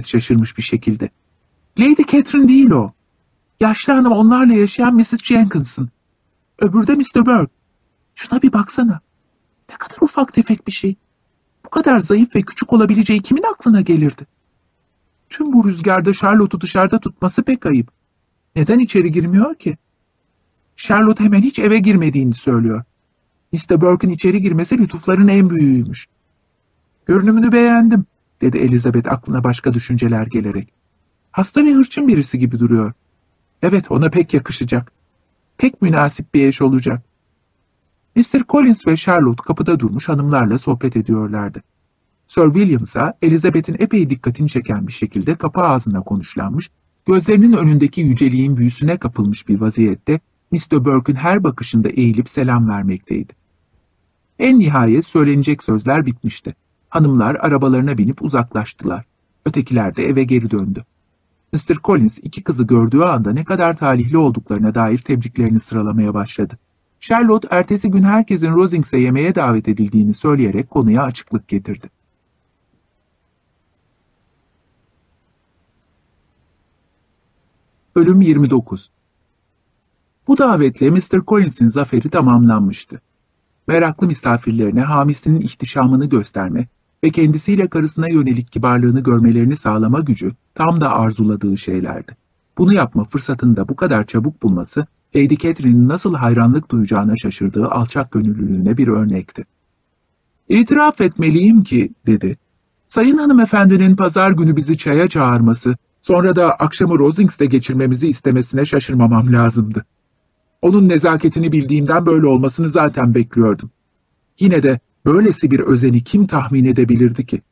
Elizabeth şaşırmış bir şekilde. Lady Catherine değil o. Yaşlı hanım onlarla yaşayan Mrs. Jenkins'ın. Öbürü de Mr. Burke. Şuna bir baksana. Ne kadar ufak tefek bir şey. Bu kadar zayıf ve küçük olabileceği kimin aklına gelirdi? Tüm bu rüzgarda Charlotte'u dışarıda tutması pek ayıp. Neden içeri girmiyor ki? Charlotte hemen hiç eve girmediğini söylüyor. Mr. Burke'ın içeri girmesi lütufların en büyüğüymüş. Görünümünü beğendim, dedi Elizabeth aklına başka düşünceler gelerek. Hasta ve hırçın birisi gibi duruyor. Evet, ona pek yakışacak. Pek münasip bir eş olacak. Mr. Collins ve Charlotte kapıda durmuş hanımlarla sohbet ediyorlardı. Sir William ise Elizabeth'in epey dikkatini çeken bir şekilde kapı ağzına konuşlanmış, gözlerinin önündeki yüceliğin büyüsüne kapılmış bir vaziyette Mr. Burke'ün her bakışında eğilip selam vermekteydi. En nihayet söylenecek sözler bitmişti. Hanımlar arabalarına binip uzaklaştılar. Ötekiler de eve geri döndü. Mr. Collins iki kızı gördüğü anda ne kadar talihli olduklarına dair tebriklerini sıralamaya başladı. Charlotte ertesi gün herkesin Rosings'e yemeğe davet edildiğini söyleyerek konuya açıklık getirdi. Bölüm 29 Bu davetle Mr. Collins'in zaferi tamamlanmıştı. Meraklı misafirlerine hamisinin ihtişamını gösterme ve kendisiyle karısına yönelik kibarlığını görmelerini sağlama gücü tam da arzuladığı şeylerdi. Bunu yapma fırsatını da bu kadar çabuk bulması, Lady Catherine'in nasıl hayranlık duyacağına şaşırdığı alçak gönüllülüğüne bir örnekti. İtiraf etmeliyim ki, dedi, Sayın hanımefendinin pazar günü bizi çaya çağırması, sonra da akşamı Rosings'te geçirmemizi istemesine şaşırmamam lazımdı. Onun nezaketini bildiğimden böyle olmasını zaten bekliyordum. Yine de böylesi bir özeni kim tahmin edebilirdi ki?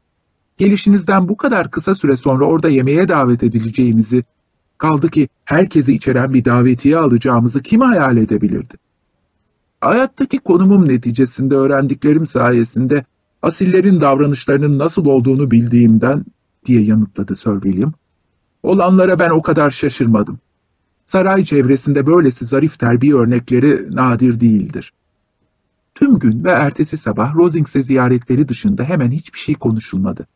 Gelişinizden bu kadar kısa süre sonra orada yemeğe davet edileceğimizi, kaldı ki herkesi içeren bir davetiye alacağımızı kim hayal edebilirdi? Hayattaki konumum neticesinde öğrendiklerim sayesinde asillerin davranışlarının nasıl olduğunu bildiğimden diye yanıtladı Sir William. Olanlara ben o kadar şaşırmadım. Saray çevresinde böylesi zarif terbiye örnekleri nadir değildir. Tüm gün ve ertesi sabah Rosings'e ziyaretleri dışında hemen hiçbir şey konuşulmadı.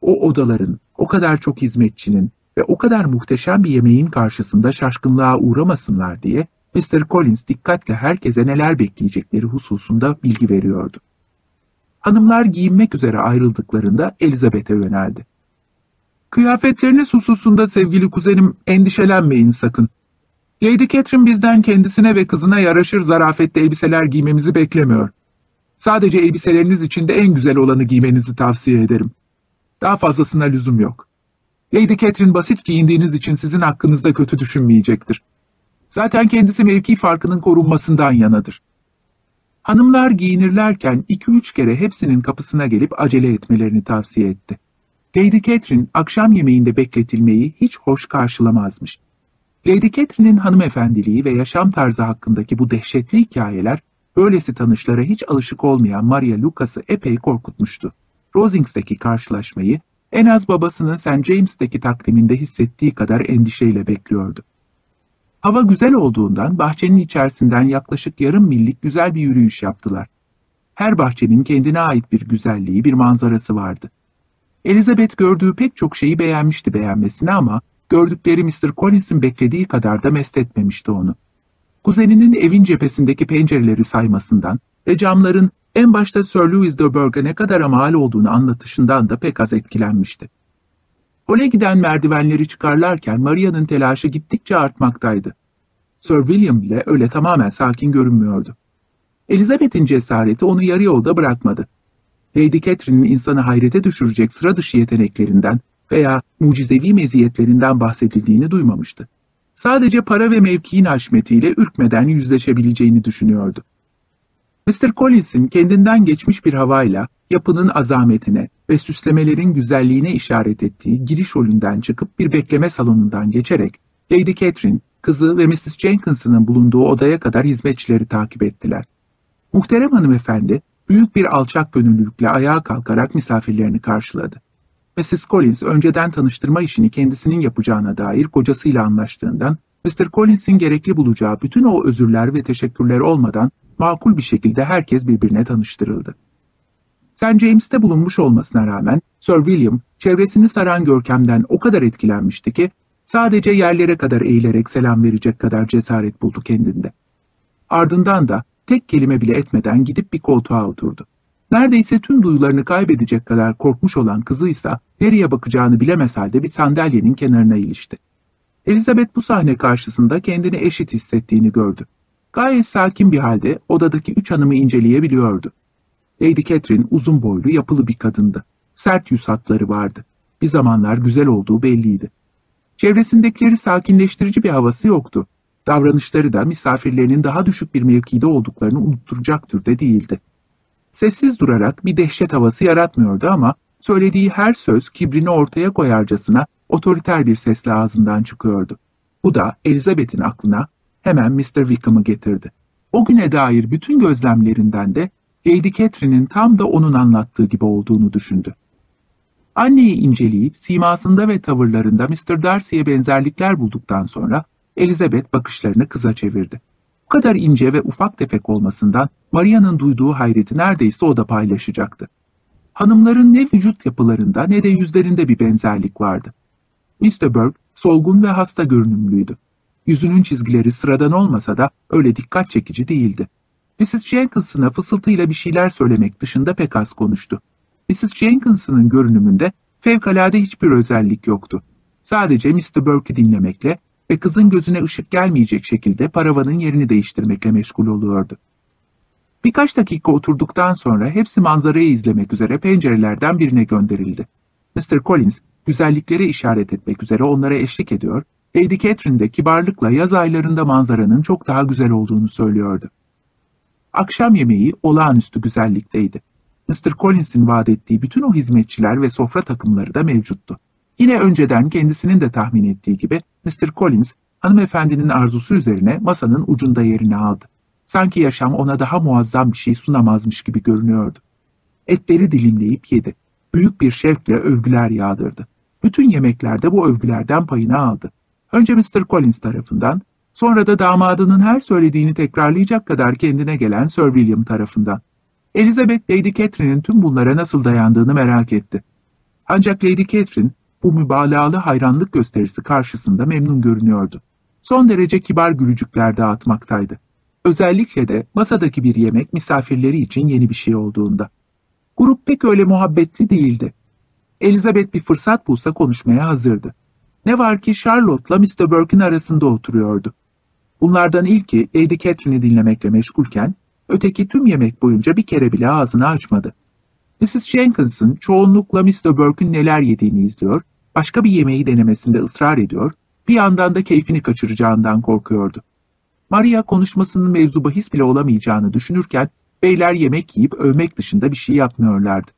O odaların, o kadar çok hizmetçinin ve o kadar muhteşem bir yemeğin karşısında şaşkınlığa uğramasınlar diye Mr. Collins dikkatle herkese neler bekleyecekleri hususunda bilgi veriyordu. Hanımlar giyinmek üzere ayrıldıklarında Elizabeth'e yöneldi. Kıyafetleriniz hususunda sevgili kuzenim endişelenmeyin sakın. Lady Catherine bizden kendisine ve kızına yaraşır zarafetli elbiseler giymemizi beklemiyor. Sadece elbiseleriniz içinde en güzel olanı giymenizi tavsiye ederim. Daha fazlasına lüzum yok. Lady Catherine basit giyindiğiniz için sizin hakkınızda kötü düşünmeyecektir. Zaten kendisi mevki farkının korunmasından yanadır. Hanımlar giyinirlerken iki üç kere hepsinin kapısına gelip acele etmelerini tavsiye etti. Lady Catherine akşam yemeğinde bekletilmeyi hiç hoş karşılamazmış. Lady Catherine'in hanımefendiliği ve yaşam tarzı hakkındaki bu dehşetli hikayeler, böylesi tanışlara hiç alışık olmayan Maria Lucas'ı epey korkutmuştu. Rosings'teki karşılaşmayı en az babasının St. James'teki takdiminde hissettiği kadar endişeyle bekliyordu. Hava güzel olduğundan bahçenin içerisinden yaklaşık yarım millik güzel bir yürüyüş yaptılar. Her bahçenin kendine ait bir güzelliği, bir manzarası vardı. Elizabeth gördüğü pek çok şeyi beğenmişti beğenmesine ama gördükleri Mr. Collins'in beklediği kadar da mest etmemişti onu. Kuzeninin evin cephesindeki pencereleri saymasından ve camların en başta Sir Louis de Bourgh'a ne kadar amal olduğunu anlatışından da pek az etkilenmişti. Ole giden merdivenleri çıkarlarken Maria'nın telaşı gittikçe artmaktaydı. Sir William bile öyle tamamen sakin görünmüyordu. Elizabeth'in cesareti onu yarı yolda bırakmadı. Lady Catherine'in insanı hayrete düşürecek sıra dışı yeteneklerinden veya mucizevi meziyetlerinden bahsedildiğini duymamıştı. Sadece para ve mevkiin haşmetiyle ürkmeden yüzleşebileceğini düşünüyordu. Mr. Collins'in kendinden geçmiş bir havayla yapının azametine ve süslemelerin güzelliğine işaret ettiği giriş holünden çıkıp bir bekleme salonundan geçerek Lady Catherine, kızı ve Mrs. Jenkins'ın bulunduğu odaya kadar hizmetçileri takip ettiler. Muhterem hanımefendi büyük bir alçak gönüllülükle ayağa kalkarak misafirlerini karşıladı. Mrs. Collins önceden tanıştırma işini kendisinin yapacağına dair kocasıyla anlaştığından Mr. Collins'in gerekli bulacağı bütün o özürler ve teşekkürler olmadan makul bir şekilde herkes birbirine tanıştırıldı. St. James'te bulunmuş olmasına rağmen Sir William çevresini saran görkemden o kadar etkilenmişti ki sadece yerlere kadar eğilerek selam verecek kadar cesaret buldu kendinde. Ardından da tek kelime bile etmeden gidip bir koltuğa oturdu. Neredeyse tüm duyularını kaybedecek kadar korkmuş olan kızı ise nereye bakacağını bilemez halde bir sandalyenin kenarına ilişti. Elizabeth bu sahne karşısında kendini eşit hissettiğini gördü. Gayet sakin bir halde odadaki üç hanımı inceleyebiliyordu. Lady Catherine uzun boylu yapılı bir kadındı. Sert yüz hatları vardı. Bir zamanlar güzel olduğu belliydi. Çevresindekileri sakinleştirici bir havası yoktu. Davranışları da misafirlerinin daha düşük bir mevkide olduklarını unutturacak türde değildi. Sessiz durarak bir dehşet havası yaratmıyordu ama söylediği her söz kibrini ortaya koyarcasına otoriter bir sesle ağzından çıkıyordu. Bu da Elizabeth'in aklına hemen Mr. Wickham'ı getirdi. O güne dair bütün gözlemlerinden de Lady Catherine'in tam da onun anlattığı gibi olduğunu düşündü. Anneyi inceleyip simasında ve tavırlarında Mr. Darcy'ye benzerlikler bulduktan sonra Elizabeth bakışlarını kıza çevirdi. Bu kadar ince ve ufak tefek olmasından Maria'nın duyduğu hayreti neredeyse o da paylaşacaktı. Hanımların ne vücut yapılarında ne de yüzlerinde bir benzerlik vardı. Mr. Burke solgun ve hasta görünümlüydü. Yüzünün çizgileri sıradan olmasa da öyle dikkat çekici değildi. Mrs. Jenkins'ına fısıltıyla bir şeyler söylemek dışında pek az konuştu. Mrs. Jenkins'ın görünümünde fevkalade hiçbir özellik yoktu. Sadece Mr. Burke'i dinlemekle ve kızın gözüne ışık gelmeyecek şekilde paravanın yerini değiştirmekle meşgul oluyordu. Birkaç dakika oturduktan sonra hepsi manzarayı izlemek üzere pencerelerden birine gönderildi. Mr. Collins, güzelliklere işaret etmek üzere onlara eşlik ediyor, Lady Catherine de kibarlıkla yaz aylarında manzaranın çok daha güzel olduğunu söylüyordu. Akşam yemeği olağanüstü güzellikteydi. Mr. Collins'in vaat ettiği bütün o hizmetçiler ve sofra takımları da mevcuttu. Yine önceden kendisinin de tahmin ettiği gibi Mr. Collins, hanımefendinin arzusu üzerine masanın ucunda yerini aldı. Sanki yaşam ona daha muazzam bir şey sunamazmış gibi görünüyordu. Etleri dilimleyip yedi. Büyük bir şevkle övgüler yağdırdı. Bütün yemeklerde bu övgülerden payını aldı. Önce Mr. Collins tarafından, sonra da damadının her söylediğini tekrarlayacak kadar kendine gelen Sir William tarafından. Elizabeth, Lady Catherine'in tüm bunlara nasıl dayandığını merak etti. Ancak Lady Catherine, bu mübalağalı hayranlık gösterisi karşısında memnun görünüyordu. Son derece kibar gülücükler dağıtmaktaydı. Özellikle de masadaki bir yemek misafirleri için yeni bir şey olduğunda. Grup pek öyle muhabbetli değildi. Elizabeth bir fırsat bulsa konuşmaya hazırdı. Ne var ki Charlotte'la Mr. Burke'in arasında oturuyordu. Bunlardan ilki Lady Catherine'i dinlemekle meşgulken, öteki tüm yemek boyunca bir kere bile ağzını açmadı. Mrs. Jenkins'ın çoğunlukla Mr. Burke'ün neler yediğini izliyor, başka bir yemeği denemesinde ısrar ediyor, bir yandan da keyfini kaçıracağından korkuyordu. Maria konuşmasının mevzu bahis bile olamayacağını düşünürken, beyler yemek yiyip övmek dışında bir şey yapmıyorlardı.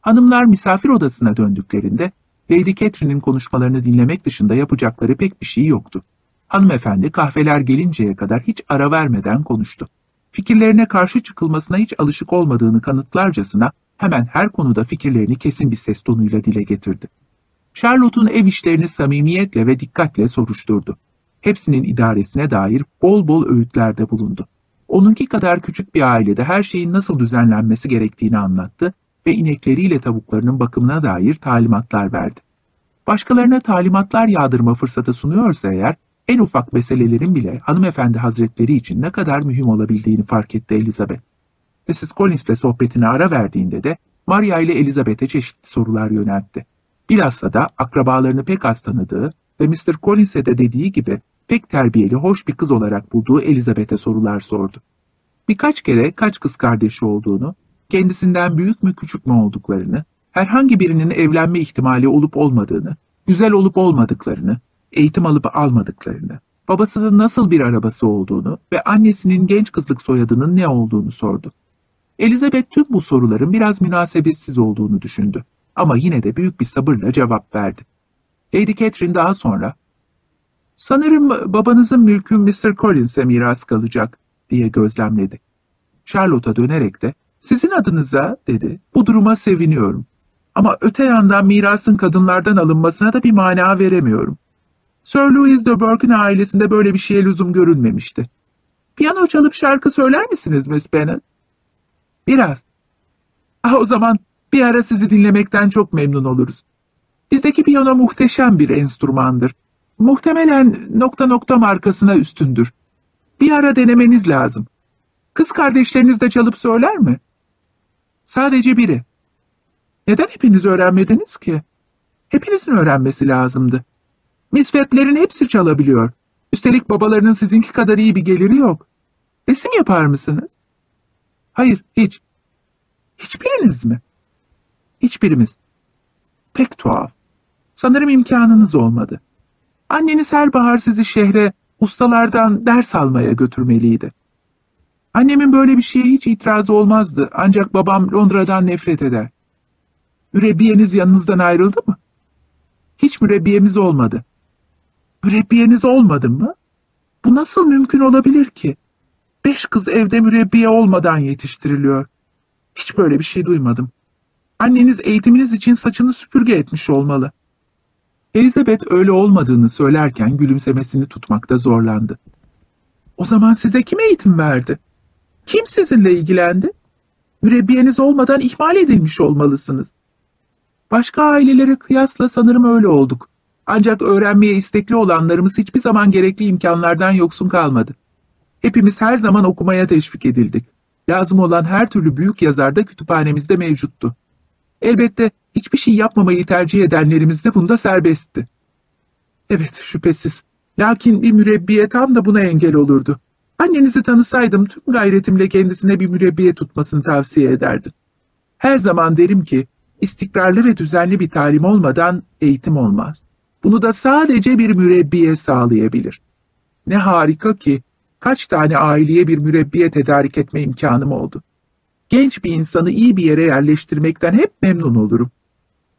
Hanımlar misafir odasına döndüklerinde, Lady Catherine'in konuşmalarını dinlemek dışında yapacakları pek bir şey yoktu. Hanımefendi kahveler gelinceye kadar hiç ara vermeden konuştu. Fikirlerine karşı çıkılmasına hiç alışık olmadığını kanıtlarcasına hemen her konuda fikirlerini kesin bir ses tonuyla dile getirdi. Charlotte'un ev işlerini samimiyetle ve dikkatle soruşturdu. Hepsinin idaresine dair bol bol öğütlerde bulundu. Onunki kadar küçük bir ailede her şeyin nasıl düzenlenmesi gerektiğini anlattı ve inekleriyle tavuklarının bakımına dair talimatlar verdi. Başkalarına talimatlar yağdırma fırsatı sunuyorsa eğer, en ufak meselelerin bile hanımefendi hazretleri için ne kadar mühim olabildiğini fark etti Elizabeth. Mrs. Collins'le sohbetine ara verdiğinde de Maria ile Elizabeth'e çeşitli sorular yöneltti. Bilhassa da akrabalarını pek az tanıdığı ve Mr. Collins'e de dediği gibi pek terbiyeli, hoş bir kız olarak bulduğu Elizabeth'e sorular sordu. Birkaç kere kaç kız kardeşi olduğunu, kendisinden büyük mü küçük mü olduklarını, herhangi birinin evlenme ihtimali olup olmadığını, güzel olup olmadıklarını, eğitim alıp almadıklarını, babasının nasıl bir arabası olduğunu ve annesinin genç kızlık soyadının ne olduğunu sordu. Elizabeth tüm bu soruların biraz münasebetsiz olduğunu düşündü ama yine de büyük bir sabırla cevap verdi. Lady Catherine daha sonra, ''Sanırım babanızın mülkü Mr. Collins'e miras kalacak.'' diye gözlemledi. Charlotte'a dönerek de, ''Sizin adınıza'' dedi, ''bu duruma seviniyorum. Ama öte yandan mirasın kadınlardan alınmasına da bir mana veremiyorum. Sir Louis de Burke'ün ailesinde böyle bir şeye lüzum görülmemişti. Piyano çalıp şarkı söyler misiniz Miss Bennet? Biraz. Ah o zaman bir ara sizi dinlemekten çok memnun oluruz. Bizdeki piyano muhteşem bir enstrümandır. Muhtemelen nokta nokta markasına üstündür. Bir ara denemeniz lazım. Kız kardeşleriniz de çalıp söyler mi? Sadece biri. Neden hepiniz öğrenmediniz ki? Hepinizin öğrenmesi lazımdı. Misfetlerin hepsi çalabiliyor. Üstelik babalarının sizinki kadar iyi bir geliri yok. Resim yapar mısınız? Hayır, hiç. Hiçbiriniz mi? Hiçbirimiz. Pek tuhaf. Sanırım imkanınız olmadı. Anneniz her bahar sizi şehre, ustalardan ders almaya götürmeliydi. Annemin böyle bir şeye hiç itirazı olmazdı ancak babam Londra'dan nefret eder. Mürebbiyeniz yanınızdan ayrıldı mı? Hiç mürebbiyemiz olmadı. Mürebbiyeniz olmadı mı? Bu nasıl mümkün olabilir ki? Beş kız evde mürebbiye olmadan yetiştiriliyor. Hiç böyle bir şey duymadım. Anneniz eğitiminiz için saçını süpürge etmiş olmalı. Elizabeth öyle olmadığını söylerken gülümsemesini tutmakta zorlandı. O zaman size kim eğitim verdi? Kim sizinle ilgilendi? Mürebbiyeniz olmadan ihmal edilmiş olmalısınız. Başka ailelere kıyasla sanırım öyle olduk. Ancak öğrenmeye istekli olanlarımız hiçbir zaman gerekli imkanlardan yoksun kalmadı. Hepimiz her zaman okumaya teşvik edildik. Lazım olan her türlü büyük yazar da kütüphanemizde mevcuttu. Elbette hiçbir şey yapmamayı tercih edenlerimiz de bunda serbestti. Evet, şüphesiz. Lakin bir mürebbiye tam da buna engel olurdu. Annenizi tanısaydım tüm gayretimle kendisine bir mürebbiye tutmasını tavsiye ederdim. Her zaman derim ki, istikrarlı ve düzenli bir talim olmadan eğitim olmaz. Bunu da sadece bir mürebbiye sağlayabilir. Ne harika ki, kaç tane aileye bir mürebbiye tedarik etme imkanım oldu. Genç bir insanı iyi bir yere yerleştirmekten hep memnun olurum.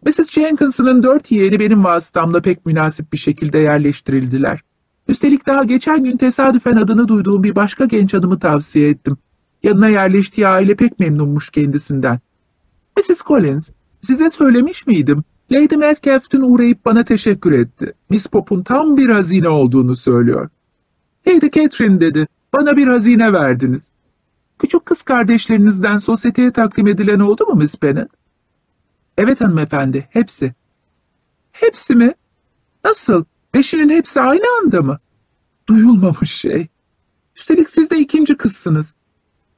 Mrs. Jenkins'ın dört yeğeni benim vasıtamla pek münasip bir şekilde yerleştirildiler. Üstelik daha geçen gün tesadüfen adını duyduğum bir başka genç adımı tavsiye ettim. Yanına yerleştiği aile pek memnunmuş kendisinden. Mrs. Collins, size söylemiş miydim? Lady Metcalf'ın uğrayıp bana teşekkür etti. Miss Pop'un tam bir hazine olduğunu söylüyor. Lady Catherine dedi, bana bir hazine verdiniz. Küçük kız kardeşlerinizden sosyeteye takdim edilen oldu mu Miss Bennet? Evet hanımefendi, hepsi. Hepsi mi? Nasıl? Beşinin hepsi aynı anda mı? Duyulmamış şey. Üstelik siz de ikinci kızsınız.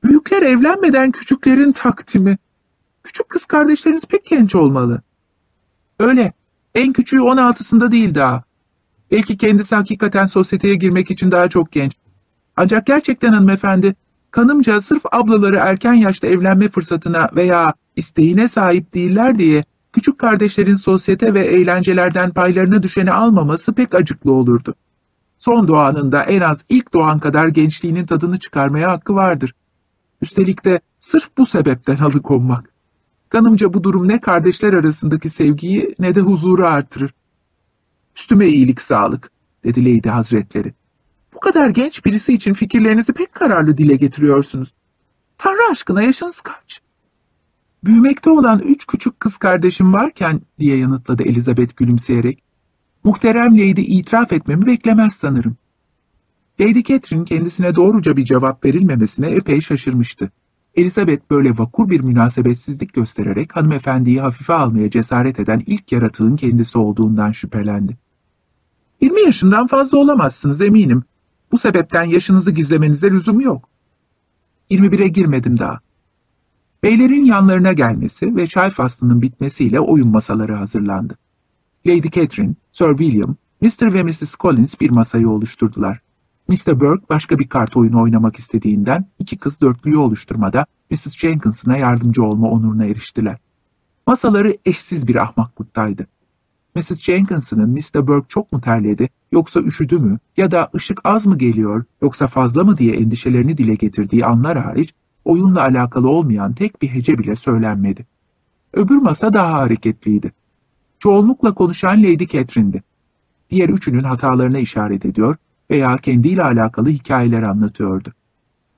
Büyükler evlenmeden küçüklerin takdimi. Küçük kız kardeşleriniz pek genç olmalı. Öyle. En küçüğü 16'sında değil daha. Belki kendisi hakikaten sosyeteye girmek için daha çok genç. Ancak gerçekten hanımefendi, kanımca sırf ablaları erken yaşta evlenme fırsatına veya isteğine sahip değiller diye küçük kardeşlerin sosyete ve eğlencelerden paylarına düşeni almaması pek acıklı olurdu. Son doğanında en az ilk doğan kadar gençliğinin tadını çıkarmaya hakkı vardır. Üstelik de sırf bu sebepten alıkonmak. Kanımca bu durum ne kardeşler arasındaki sevgiyi ne de huzuru artırır. Üstüme iyilik sağlık, dedi Leydi Hazretleri. Bu kadar genç birisi için fikirlerinizi pek kararlı dile getiriyorsunuz. Tanrı aşkına yaşınız kaç? Büyümekte olan üç küçük kız kardeşim varken, diye yanıtladı Elizabeth gülümseyerek, muhterem Lady itiraf etmemi beklemez sanırım. Lady Catherine kendisine doğruca bir cevap verilmemesine epey şaşırmıştı. Elizabeth böyle vakur bir münasebetsizlik göstererek hanımefendiyi hafife almaya cesaret eden ilk yaratığın kendisi olduğundan şüphelendi. 20 yaşından fazla olamazsınız eminim. Bu sebepten yaşınızı gizlemenize lüzum yok. 21'e girmedim daha. Beylerin yanlarına gelmesi ve çay faslının bitmesiyle oyun masaları hazırlandı. Lady Catherine, Sir William, Mr. ve Mrs. Collins bir masayı oluşturdular. Mr. Burke başka bir kart oyunu oynamak istediğinden iki kız dörtlüyü oluşturmada Mrs. Jenkins'ına yardımcı olma onuruna eriştiler. Masaları eşsiz bir ahmaklıktaydı. Mrs. Jenkins'ın Mr. Burke çok mu terledi, yoksa üşüdü mü ya da ışık az mı geliyor, yoksa fazla mı diye endişelerini dile getirdiği anlar hariç oyunla alakalı olmayan tek bir hece bile söylenmedi. Öbür masa daha hareketliydi. Çoğunlukla konuşan Lady Catherine'di. Diğer üçünün hatalarına işaret ediyor veya kendiyle alakalı hikayeler anlatıyordu.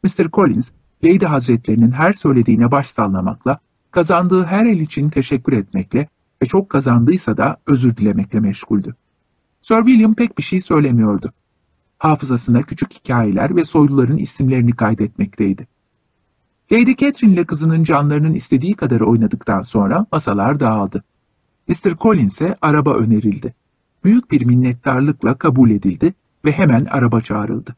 Mr. Collins, Lady Hazretlerinin her söylediğine baş sallamakla, kazandığı her el için teşekkür etmekle ve çok kazandıysa da özür dilemekle meşguldü. Sir William pek bir şey söylemiyordu. Hafızasına küçük hikayeler ve soyluların isimlerini kaydetmekteydi. Lady Catherine ile kızının canlarının istediği kadar oynadıktan sonra masalar dağıldı. Mr. Collins'e araba önerildi. Büyük bir minnettarlıkla kabul edildi ve hemen araba çağrıldı.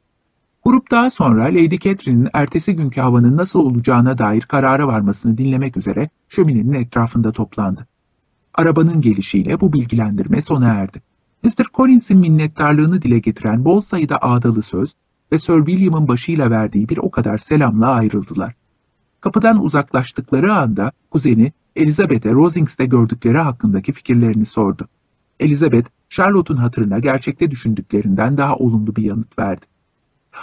Grup daha sonra Lady Catherine'in ertesi günkü havanın nasıl olacağına dair karara varmasını dinlemek üzere şöminenin etrafında toplandı. Arabanın gelişiyle bu bilgilendirme sona erdi. Mr. Collins'in minnettarlığını dile getiren bol sayıda ağdalı söz ve Sir William'ın başıyla verdiği bir o kadar selamla ayrıldılar. Kapıdan uzaklaştıkları anda kuzeni Elizabeth'e Rosings'te gördükleri hakkındaki fikirlerini sordu. Elizabeth, Charlotte'un hatırına gerçekte düşündüklerinden daha olumlu bir yanıt verdi.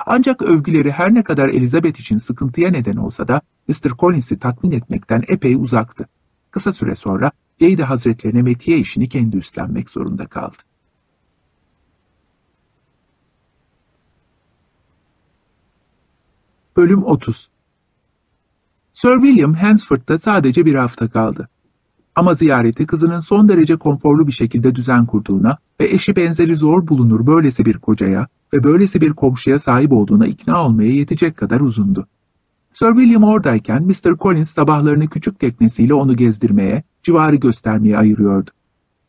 Ancak övgüleri her ne kadar Elizabeth için sıkıntıya neden olsa da Mr. Collins'i tatmin etmekten epey uzaktı. Kısa süre sonra Lady Hazretlerine metiye işini kendi üstlenmek zorunda kaldı. Bölüm 30 Sir William Hansford'da sadece bir hafta kaldı. Ama ziyareti kızının son derece konforlu bir şekilde düzen kurduğuna ve eşi benzeri zor bulunur böylesi bir kocaya ve böylesi bir komşuya sahip olduğuna ikna olmaya yetecek kadar uzundu. Sir William oradayken Mr. Collins sabahlarını küçük teknesiyle onu gezdirmeye, civarı göstermeye ayırıyordu.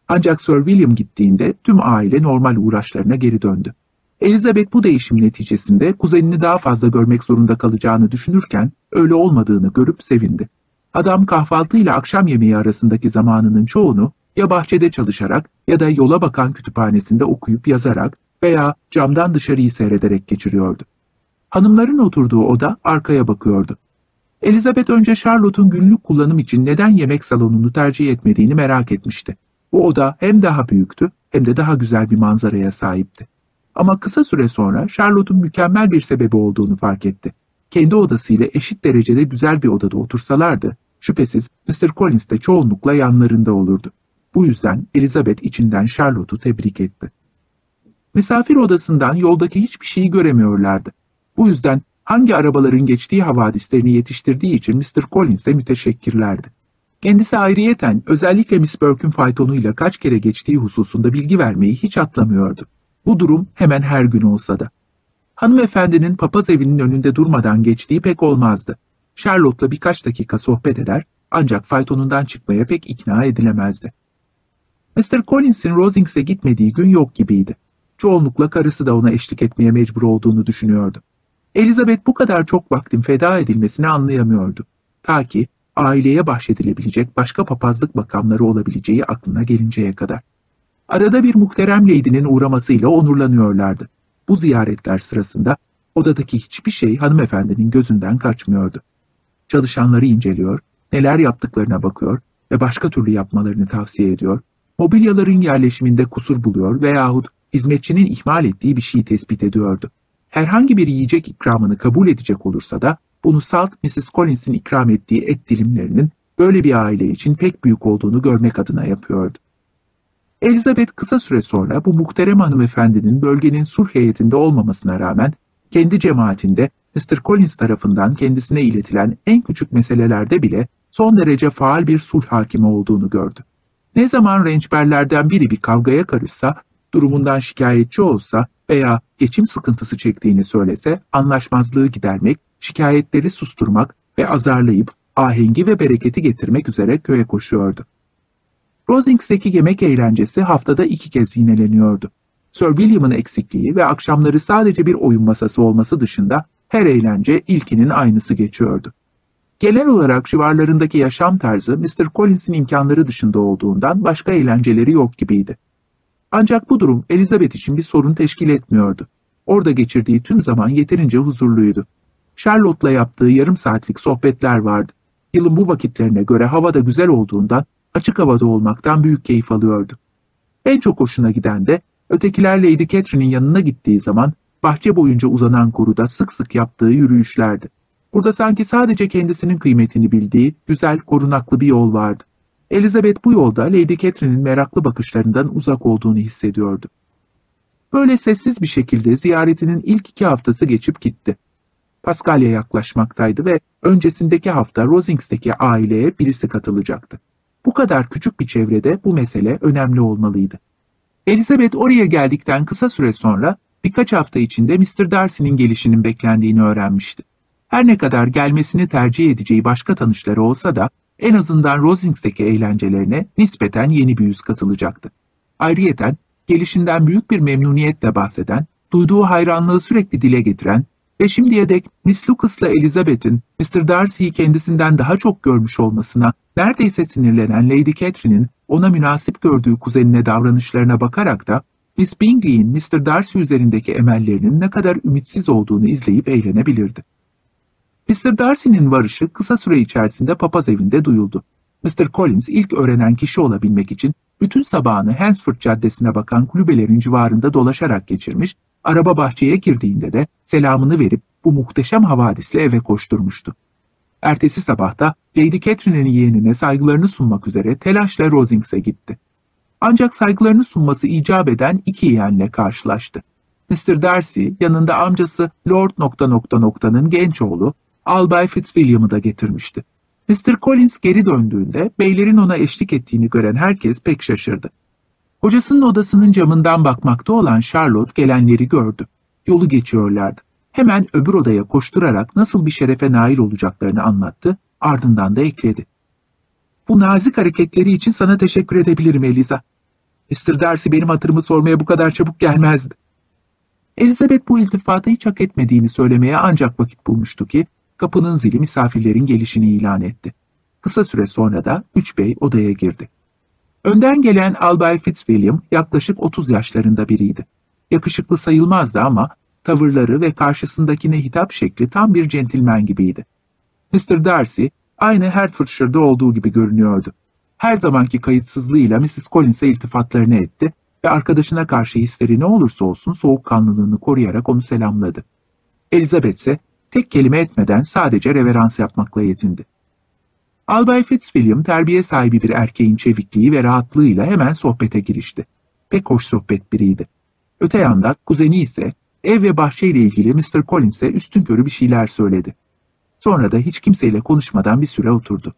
Ancak Sir William gittiğinde tüm aile normal uğraşlarına geri döndü. Elizabeth bu değişim neticesinde kuzenini daha fazla görmek zorunda kalacağını düşünürken öyle olmadığını görüp sevindi. Adam kahvaltı ile akşam yemeği arasındaki zamanının çoğunu ya bahçede çalışarak ya da yola bakan kütüphanesinde okuyup yazarak veya camdan dışarıyı seyrederek geçiriyordu. Hanımların oturduğu oda arkaya bakıyordu. Elizabeth önce Charlotte'un günlük kullanım için neden yemek salonunu tercih etmediğini merak etmişti. Bu oda hem daha büyüktü hem de daha güzel bir manzaraya sahipti. Ama kısa süre sonra Charlotte'un mükemmel bir sebebi olduğunu fark etti. Kendi odasıyla eşit derecede güzel bir odada otursalardı, şüphesiz Mr. Collins de çoğunlukla yanlarında olurdu. Bu yüzden Elizabeth içinden Charlotte'u tebrik etti. Misafir odasından yoldaki hiçbir şeyi göremiyorlardı. Bu yüzden hangi arabaların geçtiği havadislerini yetiştirdiği için Mr. Collins'e müteşekkirlerdi. Kendisi ayrıyeten özellikle Miss Burke'ün faytonuyla kaç kere geçtiği hususunda bilgi vermeyi hiç atlamıyordu. Bu durum hemen her gün olsa da. Hanımefendinin papaz evinin önünde durmadan geçtiği pek olmazdı. Charlotte'la birkaç dakika sohbet eder ancak faytonundan çıkmaya pek ikna edilemezdi. Mr. Collins'in Rosings'e gitmediği gün yok gibiydi. Çoğunlukla karısı da ona eşlik etmeye mecbur olduğunu düşünüyordu. Elizabeth bu kadar çok vaktin feda edilmesini anlayamıyordu. Ta ki aileye bahşedilebilecek başka papazlık makamları olabileceği aklına gelinceye kadar. Arada bir muhterem Lady'nin uğramasıyla onurlanıyorlardı. Bu ziyaretler sırasında odadaki hiçbir şey hanımefendinin gözünden kaçmıyordu. Çalışanları inceliyor, neler yaptıklarına bakıyor ve başka türlü yapmalarını tavsiye ediyor, mobilyaların yerleşiminde kusur buluyor veyahut hizmetçinin ihmal ettiği bir şeyi tespit ediyordu. Herhangi bir yiyecek ikramını kabul edecek olursa da bunu Salt Mrs. Collins'in ikram ettiği et dilimlerinin böyle bir aile için pek büyük olduğunu görmek adına yapıyordu. Elizabeth kısa süre sonra bu muhterem hanımefendinin bölgenin sulh heyetinde olmamasına rağmen kendi cemaatinde Mr. Collins tarafından kendisine iletilen en küçük meselelerde bile son derece faal bir sulh hakimi olduğunu gördü. Ne zaman rençberlerden biri bir kavgaya karışsa, durumundan şikayetçi olsa veya geçim sıkıntısı çektiğini söylese anlaşmazlığı gidermek, şikayetleri susturmak ve azarlayıp ahengi ve bereketi getirmek üzere köye koşuyordu. Rosings'teki yemek eğlencesi haftada iki kez yineleniyordu. Sir William'ın eksikliği ve akşamları sadece bir oyun masası olması dışında her eğlence ilkinin aynısı geçiyordu. Genel olarak civarlarındaki yaşam tarzı Mr. Collins'in imkanları dışında olduğundan başka eğlenceleri yok gibiydi. Ancak bu durum Elizabeth için bir sorun teşkil etmiyordu. Orada geçirdiği tüm zaman yeterince huzurluydu. Charlotte'la yaptığı yarım saatlik sohbetler vardı. Yılın bu vakitlerine göre hava da güzel olduğundan açık havada olmaktan büyük keyif alıyordu. En çok hoşuna giden de ötekiler Lady Catherine'in yanına gittiği zaman bahçe boyunca uzanan koruda sık sık yaptığı yürüyüşlerdi. Burada sanki sadece kendisinin kıymetini bildiği güzel korunaklı bir yol vardı. Elizabeth bu yolda Lady Catherine'in meraklı bakışlarından uzak olduğunu hissediyordu. Böyle sessiz bir şekilde ziyaretinin ilk iki haftası geçip gitti. Paskalya yaklaşmaktaydı ve öncesindeki hafta Rosings'teki aileye birisi katılacaktı. Bu kadar küçük bir çevrede bu mesele önemli olmalıydı. Elizabeth oraya geldikten kısa süre sonra birkaç hafta içinde Mr. Darcy'nin gelişinin beklendiğini öğrenmişti. Her ne kadar gelmesini tercih edeceği başka tanışları olsa da en azından Rosings'teki eğlencelerine nispeten yeni bir yüz katılacaktı. Ayrıyeten gelişinden büyük bir memnuniyetle bahseden, duyduğu hayranlığı sürekli dile getiren ve şimdiye dek Miss Lucas'la Elizabeth'in Mr. Darcy'yi kendisinden daha çok görmüş olmasına neredeyse sinirlenen Lady Catherine'in ona münasip gördüğü kuzenine davranışlarına bakarak da Miss Bingley'in Mr. Darcy üzerindeki emellerinin ne kadar ümitsiz olduğunu izleyip eğlenebilirdi. Mr. Darcy'nin varışı kısa süre içerisinde papaz evinde duyuldu. Mr. Collins ilk öğrenen kişi olabilmek için bütün sabahını Hansford Caddesi'ne bakan kulübelerin civarında dolaşarak geçirmiş, araba bahçeye girdiğinde de selamını verip bu muhteşem havadisle eve koşturmuştu. Ertesi sabahta Lady Catherine'in yeğenine saygılarını sunmak üzere telaşla Rosings'e gitti. Ancak saygılarını sunması icap eden iki yeğenle karşılaştı. Mr. Darcy yanında amcası Lord nokta nokta noktanın genç oğlu Albay Fitzwilliam'ı da getirmişti. Mr. Collins geri döndüğünde beylerin ona eşlik ettiğini gören herkes pek şaşırdı. Hocasının odasının camından bakmakta olan Charlotte gelenleri gördü. Yolu geçiyorlardı. Hemen öbür odaya koşturarak nasıl bir şerefe nail olacaklarını anlattı, ardından da ekledi. Bu nazik hareketleri için sana teşekkür edebilirim Eliza. Mr. Darcy benim hatırımı sormaya bu kadar çabuk gelmezdi. Elizabeth bu iltifatı hiç hak etmediğini söylemeye ancak vakit bulmuştu ki, kapının zili misafirlerin gelişini ilan etti. Kısa süre sonra da üç bey odaya girdi. Önden gelen Albay Fitzwilliam yaklaşık 30 yaşlarında biriydi. Yakışıklı sayılmazdı ama tavırları ve karşısındakine hitap şekli tam bir centilmen gibiydi. Mr. Darcy aynı Hertfordshire'da olduğu gibi görünüyordu. Her zamanki kayıtsızlığıyla Mrs. Collins'e iltifatlarını etti ve arkadaşına karşı hisleri ne olursa olsun soğukkanlılığını koruyarak onu selamladı. Elizabeth ise tek kelime etmeden sadece reverans yapmakla yetindi. Albay Fitzwilliam terbiye sahibi bir erkeğin çevikliği ve rahatlığıyla hemen sohbete girişti. Pek hoş sohbet biriydi. Öte yanda kuzeni ise ev ve bahçeyle ilgili Mr. Collins'e üstün körü bir şeyler söyledi. Sonra da hiç kimseyle konuşmadan bir süre oturdu.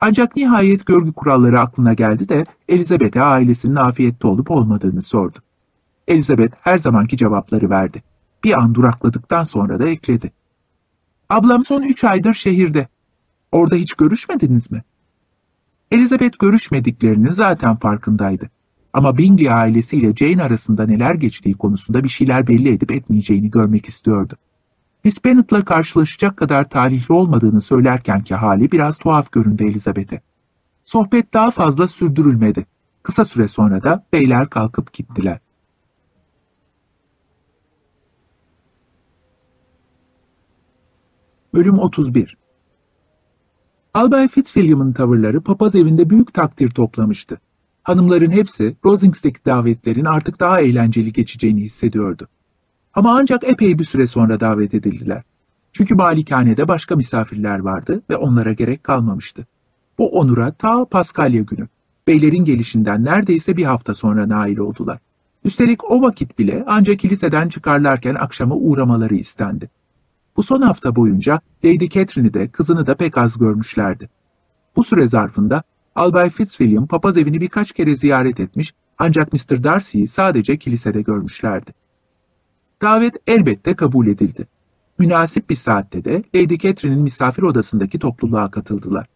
Ancak nihayet görgü kuralları aklına geldi de Elizabeth'e ailesinin afiyette olup olmadığını sordu. Elizabeth her zamanki cevapları verdi. Bir an durakladıktan sonra da ekledi. Ablam son üç aydır şehirde. Orada hiç görüşmediniz mi? Elizabeth görüşmediklerini zaten farkındaydı. Ama Bingley ailesiyle Jane arasında neler geçtiği konusunda bir şeyler belli edip etmeyeceğini görmek istiyordu. Miss Bennet'la karşılaşacak kadar talihli olmadığını söylerkenki hali biraz tuhaf göründü Elizabeth'e. Sohbet daha fazla sürdürülmedi. Kısa süre sonra da beyler kalkıp gittiler. Bölüm 31 Albay Fitzwilliam'ın tavırları papaz evinde büyük takdir toplamıştı. Hanımların hepsi Rosings'teki davetlerin artık daha eğlenceli geçeceğini hissediyordu. Ama ancak epey bir süre sonra davet edildiler. Çünkü malikanede başka misafirler vardı ve onlara gerek kalmamıştı. Bu onura ta Paskalya günü, beylerin gelişinden neredeyse bir hafta sonra nail oldular. Üstelik o vakit bile ancak kiliseden çıkarlarken akşama uğramaları istendi. Bu son hafta boyunca Lady Catherine'i de kızını da pek az görmüşlerdi. Bu süre zarfında Albay Fitzwilliam papaz evini birkaç kere ziyaret etmiş ancak Mr. Darcy'yi sadece kilisede görmüşlerdi. Davet elbette kabul edildi. Münasip bir saatte de Lady Catherine'in misafir odasındaki topluluğa katıldılar.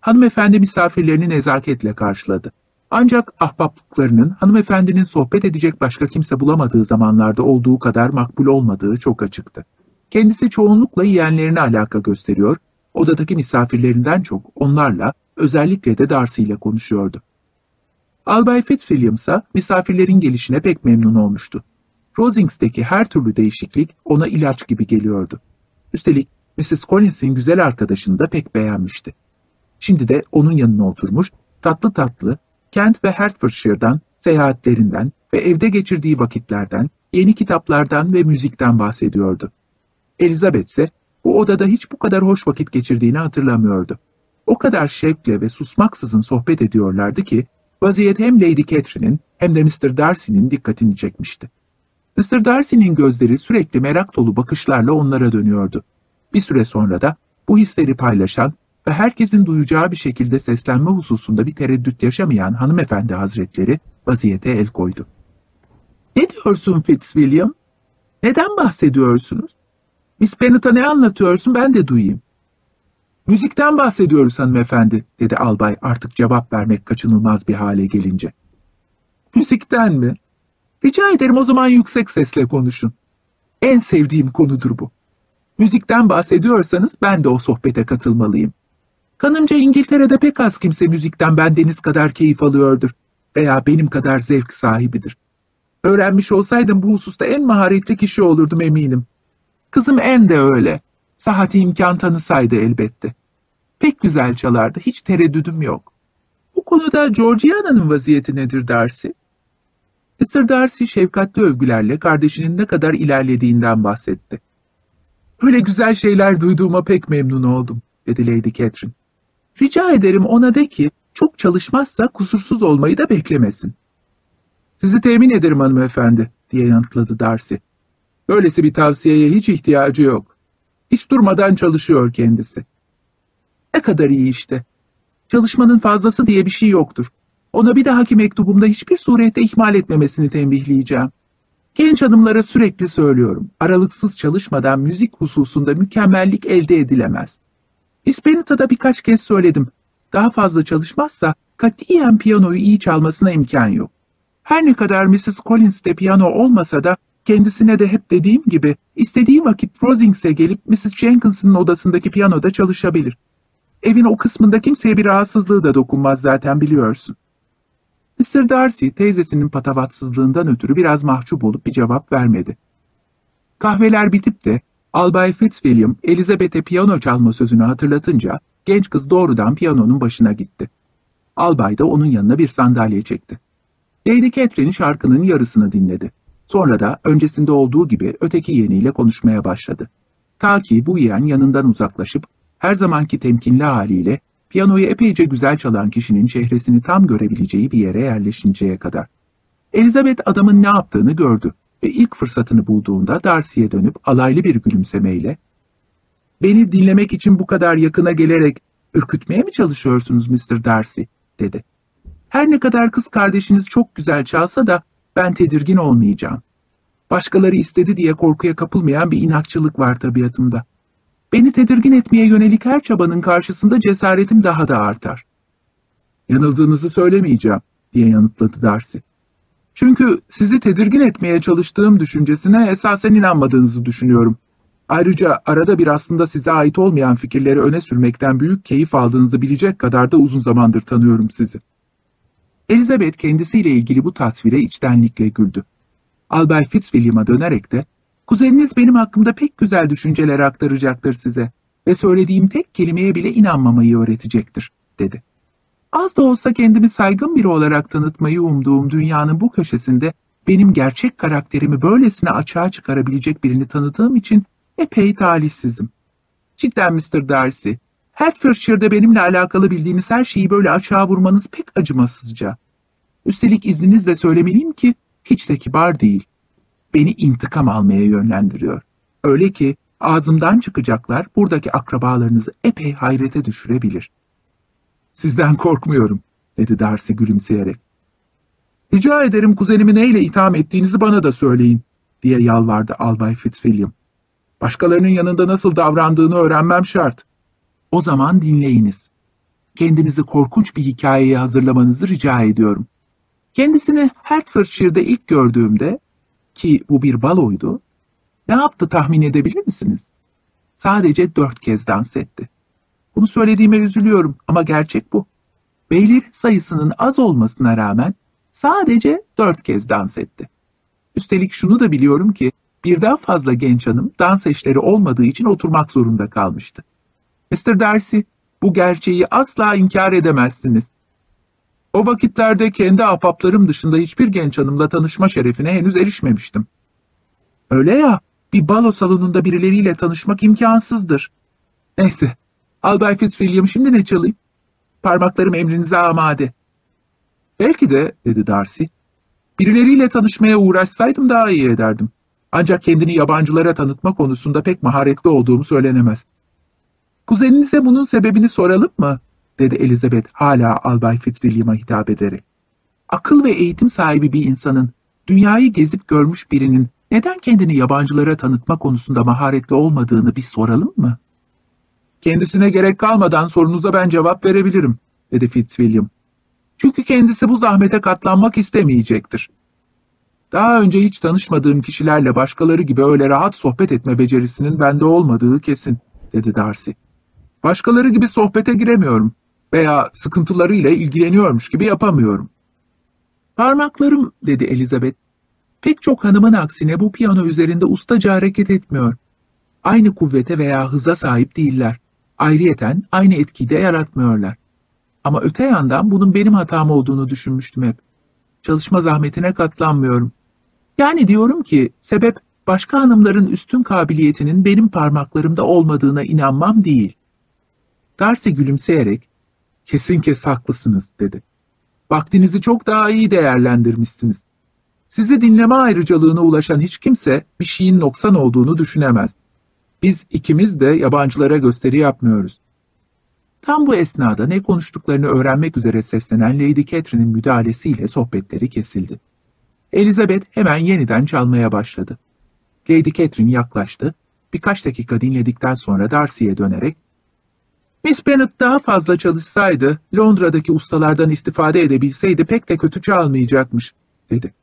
Hanımefendi misafirlerini nezaketle karşıladı. Ancak ahbaplıklarının hanımefendinin sohbet edecek başka kimse bulamadığı zamanlarda olduğu kadar makbul olmadığı çok açıktı. Kendisi çoğunlukla yeğenlerine alaka gösteriyor, odadaki misafirlerinden çok onlarla, özellikle de Darcy ile konuşuyordu. Albay Fitzwilliam ise misafirlerin gelişine pek memnun olmuştu. Rosings'teki her türlü değişiklik ona ilaç gibi geliyordu. Üstelik Mrs. Collins'in güzel arkadaşını da pek beğenmişti. Şimdi de onun yanına oturmuş, tatlı tatlı, Kent ve Hertfordshire'dan, seyahatlerinden ve evde geçirdiği vakitlerden, yeni kitaplardan ve müzikten bahsediyordu. Elizabeth ise bu odada hiç bu kadar hoş vakit geçirdiğini hatırlamıyordu. O kadar şevkle ve susmaksızın sohbet ediyorlardı ki, vaziyet hem Lady Catherine'in hem de Mr. Darcy'nin dikkatini çekmişti. Mr. Darcy'nin gözleri sürekli merak dolu bakışlarla onlara dönüyordu. Bir süre sonra da bu hisleri paylaşan ve herkesin duyacağı bir şekilde seslenme hususunda bir tereddüt yaşamayan hanımefendi hazretleri vaziyete el koydu. Ne diyorsun Fitzwilliam? Neden bahsediyorsunuz? Miss Bennet'a ne anlatıyorsun ben de duyayım. Müzikten bahsediyoruz hanımefendi, dedi albay artık cevap vermek kaçınılmaz bir hale gelince. Müzikten mi? Rica ederim o zaman yüksek sesle konuşun. En sevdiğim konudur bu. Müzikten bahsediyorsanız ben de o sohbete katılmalıyım. Kanımca İngiltere'de pek az kimse müzikten bendeniz kadar keyif alıyordur veya benim kadar zevk sahibidir. Öğrenmiş olsaydım bu hususta en maharetli kişi olurdum eminim. Kızım en de öyle. Sahati imkan tanısaydı elbette. Pek güzel çalardı, hiç tereddüdüm yok. Bu konuda Georgiana'nın vaziyeti nedir Darcy? Mr. Darcy şefkatli övgülerle kardeşinin ne kadar ilerlediğinden bahsetti. Böyle güzel şeyler duyduğuma pek memnun oldum, dedi Lady Catherine. Rica ederim ona de ki, çok çalışmazsa kusursuz olmayı da beklemesin. Sizi temin ederim hanımefendi, diye yanıtladı Darcy. Böylesi bir tavsiyeye hiç ihtiyacı yok. Hiç durmadan çalışıyor kendisi. Ne kadar iyi işte. Çalışmanın fazlası diye bir şey yoktur. Ona bir dahaki mektubumda hiçbir surette ihmal etmemesini tembihleyeceğim. Genç hanımlara sürekli söylüyorum. Aralıksız çalışmadan müzik hususunda mükemmellik elde edilemez. İspenita da birkaç kez söyledim. Daha fazla çalışmazsa katiyen piyanoyu iyi çalmasına imkan yok. Her ne kadar Mrs. Collins de piyano olmasa da kendisine de hep dediğim gibi istediği vakit Rosings'e gelip Mrs. Jenkins'ın odasındaki piyanoda çalışabilir. Evin o kısmında kimseye bir rahatsızlığı da dokunmaz zaten biliyorsun. Mr. Darcy teyzesinin patavatsızlığından ötürü biraz mahcup olup bir cevap vermedi. Kahveler bitip de Albay Fitzwilliam Elizabeth'e piyano çalma sözünü hatırlatınca genç kız doğrudan piyanonun başına gitti. Albay da onun yanına bir sandalye çekti. Lady Catherine şarkının yarısını dinledi. Sonra da öncesinde olduğu gibi öteki yeğeniyle konuşmaya başladı. Ta ki bu yeğen yanından uzaklaşıp her zamanki temkinli haliyle piyanoyu epeyce güzel çalan kişinin çehresini tam görebileceği bir yere yerleşinceye kadar. Elizabeth adamın ne yaptığını gördü ve ilk fırsatını bulduğunda Darcy'ye dönüp alaylı bir gülümsemeyle ''Beni dinlemek için bu kadar yakına gelerek ürkütmeye mi çalışıyorsunuz Mr. Darcy?'' dedi. ''Her ne kadar kız kardeşiniz çok güzel çalsa da ben tedirgin olmayacağım. Başkaları istedi diye korkuya kapılmayan bir inatçılık var tabiatımda. Beni tedirgin etmeye yönelik her çabanın karşısında cesaretim daha da artar. Yanıldığınızı söylemeyeceğim, diye yanıtladı Darcy. Çünkü sizi tedirgin etmeye çalıştığım düşüncesine esasen inanmadığınızı düşünüyorum. Ayrıca arada bir aslında size ait olmayan fikirleri öne sürmekten büyük keyif aldığınızı bilecek kadar da uzun zamandır tanıyorum sizi. Elizabeth kendisiyle ilgili bu tasvire içtenlikle güldü. Albert Fitzwilliam'a dönerek de, kuzeniniz benim hakkımda pek güzel düşünceler aktaracaktır size ve söylediğim tek kelimeye bile inanmamayı öğretecektir, dedi. Az da olsa kendimi saygın biri olarak tanıtmayı umduğum dünyanın bu köşesinde benim gerçek karakterimi böylesine açığa çıkarabilecek birini tanıdığım için epey talihsizim. Cidden Mr. Darcy, Hertfordshire'da benimle alakalı bildiğiniz her şeyi böyle açığa vurmanız pek acımasızca. Üstelik izninizle söylemeliyim ki hiç de kibar değil. Beni intikam almaya yönlendiriyor. Öyle ki ağzımdan çıkacaklar buradaki akrabalarınızı epey hayrete düşürebilir. Sizden korkmuyorum, dedi Darcy gülümseyerek. Rica ederim kuzenimi neyle itham ettiğinizi bana da söyleyin, diye yalvardı Albay Fitzwilliam. Başkalarının yanında nasıl davrandığını öğrenmem şart. O zaman dinleyiniz. Kendinizi korkunç bir hikayeye hazırlamanızı rica ediyorum. Kendisini Hertfordshire'de ilk gördüğümde, ki bu bir baloydu, ne yaptı tahmin edebilir misiniz? Sadece dört kez dans etti. Bunu söylediğime üzülüyorum ama gerçek bu. Beyler sayısının az olmasına rağmen sadece dört kez dans etti. Üstelik şunu da biliyorum ki birden fazla genç hanım dans eşleri olmadığı için oturmak zorunda kalmıştı. Mr. Darcy, bu gerçeği asla inkar edemezsiniz. O vakitlerde kendi ahbaplarım dışında hiçbir genç hanımla tanışma şerefine henüz erişmemiştim. Öyle ya, bir balo salonunda birileriyle tanışmak imkansızdır. Neyse, Albay Fitzwilliam şimdi ne çalayım? Parmaklarım emrinize amade. Belki de, dedi Darcy, birileriyle tanışmaya uğraşsaydım daha iyi ederdim. Ancak kendini yabancılara tanıtma konusunda pek maharetli olduğumu söylenemez. Kuzeninize bunun sebebini soralım mı? dedi Elizabeth hala Albay Fitzwilliam'a hitap ederek. Akıl ve eğitim sahibi bir insanın, dünyayı gezip görmüş birinin Neden kendini yabancılara tanıtma konusunda maharetli olmadığını bir soralım mı? Kendisine gerek kalmadan sorunuza ben cevap verebilirim, dedi Fitzwilliam. Çünkü kendisi bu zahmete katlanmak istemeyecektir. Daha önce hiç tanışmadığım kişilerle başkaları gibi öyle rahat sohbet etme becerisinin bende olmadığı kesin, dedi Darcy. Başkaları gibi sohbete giremiyorum veya sıkıntılarıyla ilgileniyormuş gibi yapamıyorum. Parmaklarım, dedi Elizabeth. Pek çok hanımın aksine bu piyano üzerinde ustaca hareket etmiyor. Aynı kuvvete veya hıza sahip değiller. Ayrıyeten aynı etkiyi de yaratmıyorlar. Ama öte yandan bunun benim hatam olduğunu düşünmüştüm hep. Çalışma zahmetine katlanmıyorum. Yani diyorum ki sebep başka hanımların üstün kabiliyetinin benim parmaklarımda olmadığına inanmam değil. Darcy gülümseyerek, kesin kes haklısınız dedi. Vaktinizi çok daha iyi değerlendirmişsiniz. Sizi dinleme ayrıcalığına ulaşan hiç kimse bir şeyin noksan olduğunu düşünemez. Biz ikimiz de yabancılara gösteri yapmıyoruz. Tam bu esnada ne konuştuklarını öğrenmek üzere seslenen Lady Catherine'in müdahalesiyle sohbetleri kesildi. Elizabeth hemen yeniden çalmaya başladı. Lady Catherine yaklaştı, birkaç dakika dinledikten sonra Darcy'ye dönerek Miss Bennet daha fazla çalışsaydı, Londra'daki ustalardan istifade edebilseydi pek de kötü çalmayacakmış, dedi.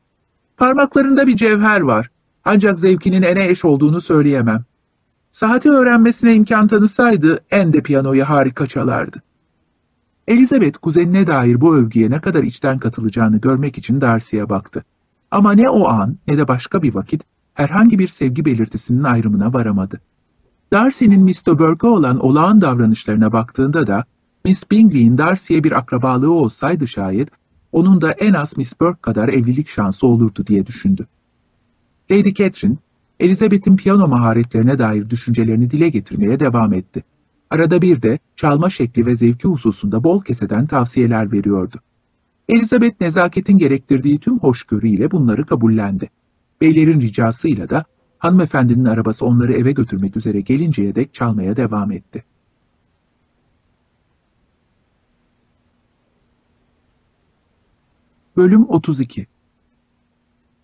Parmaklarında bir cevher var, ancak zevkinin ene eş olduğunu söyleyemem. Saati öğrenmesine imkan tanısaydı en de piyanoyu harika çalardı. Elizabeth kuzenine dair bu övgüye ne kadar içten katılacağını görmek için Darcy'ye baktı. Ama ne o an ne de başka bir vakit herhangi bir sevgi belirtisinin ayrımına varamadı. Darcy'nin Mr. Burke'a olan olağan davranışlarına baktığında da Miss Bingley'in Darcy'ye bir akrabalığı olsaydı şayet onun da en az Miss Burke kadar evlilik şansı olurdu diye düşündü. Lady Catherine, Elizabeth'in piyano maharetlerine dair düşüncelerini dile getirmeye devam etti. Arada bir de çalma şekli ve zevki hususunda bol keseden tavsiyeler veriyordu. Elizabeth nezaketin gerektirdiği tüm hoşgörüyle bunları kabullendi. Beylerin ricasıyla da hanımefendinin arabası onları eve götürmek üzere gelinceye dek çalmaya devam etti. Bölüm 32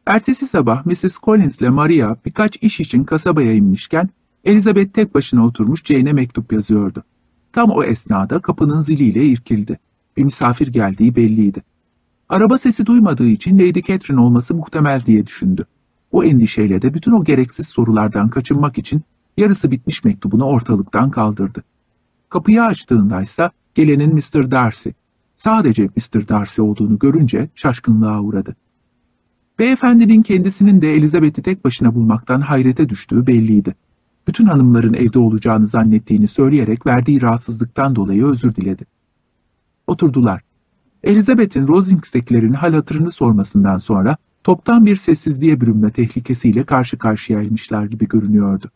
Ertesi sabah Mrs. Collins ile Maria birkaç iş için kasabaya inmişken Elizabeth tek başına oturmuş Jane'e mektup yazıyordu. Tam o esnada kapının ziliyle irkildi. Bir misafir geldiği belliydi. Araba sesi duymadığı için Lady Catherine olması muhtemel diye düşündü. O endişeyle de bütün o gereksiz sorulardan kaçınmak için yarısı bitmiş mektubunu ortalıktan kaldırdı. Kapıyı açtığındaysa gelenin Mr. Darcy. Sadece Mr. Darcy olduğunu görünce şaşkınlığa uğradı. Beyefendinin kendisinin de Elizabeth'i tek başına bulmaktan hayrete düştüğü belliydi. Bütün hanımların evde olacağını zannettiğini söyleyerek verdiği rahatsızlıktan dolayı özür diledi. Oturdular. Elizabeth'in Rosings'tekilerin hal hatırını sormasından sonra toptan bir sessizliğe bürünme tehlikesiyle karşı karşıyaymışlar gibi görünüyordu.